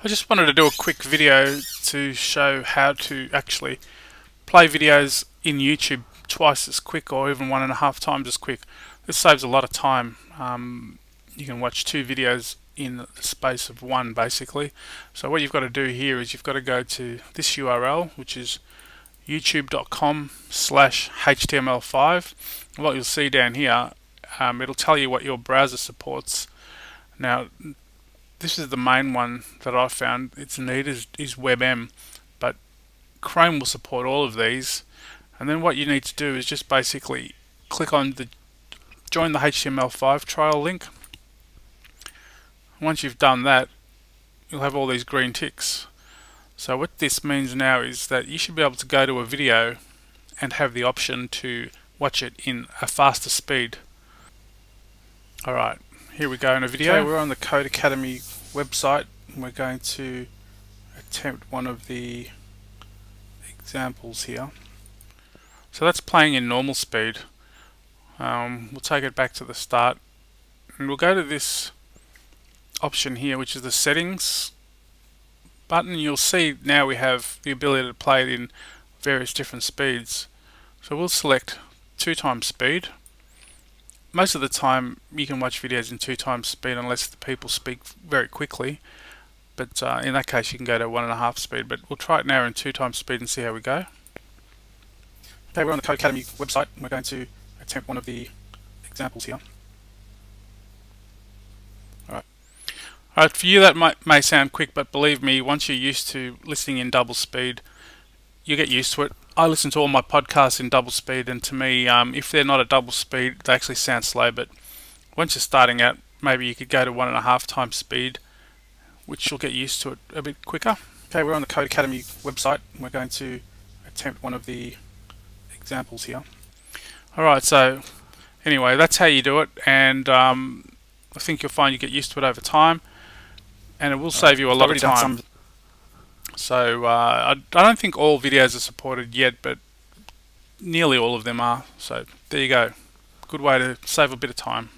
I just wanted to do a quick video to show how to actually play videos in YouTube twice as quick or even one and a half times as quick. This saves a lot of time. Um, you can watch two videos in the space of one basically. So what you've got to do here is you've got to go to this URL which is youtube.com slash html5 what you'll see down here um, it'll tell you what your browser supports now this is the main one that I found. It's needed is, is WebM but Chrome will support all of these. And then what you need to do is just basically click on the join the HTML5 trial link. Once you've done that you'll have all these green ticks. So what this means now is that you should be able to go to a video and have the option to watch it in a faster speed. Alright here we go in a video. Okay, we're on the Codecademy website and we're going to attempt one of the examples here. So that's playing in normal speed. Um, we'll take it back to the start and we'll go to this option here which is the settings button. You'll see now we have the ability to play it in various different speeds. So we'll select two times speed most of the time you can watch videos in two times speed unless the people speak very quickly. But uh, in that case you can go to one and a half speed but we'll try it now in two times speed and see how we go. Okay we're on the Codecademy website and we're going to attempt one of the examples here. Alright alright for you that might may sound quick but believe me once you're used to listening in double speed you get used to it I listen to all my podcasts in double speed, and to me, um, if they're not at double speed, they actually sound slow. But once you're starting out, maybe you could go to one and a half times speed, which you'll get used to it a bit quicker. Okay, we're on the Codecademy website. We're going to attempt one of the examples here. Alright, so anyway, that's how you do it, and um, I think you'll find you get used to it over time, and it will save you a lot of time. So uh, I, I don't think all videos are supported yet, but nearly all of them are. So there you go. Good way to save a bit of time.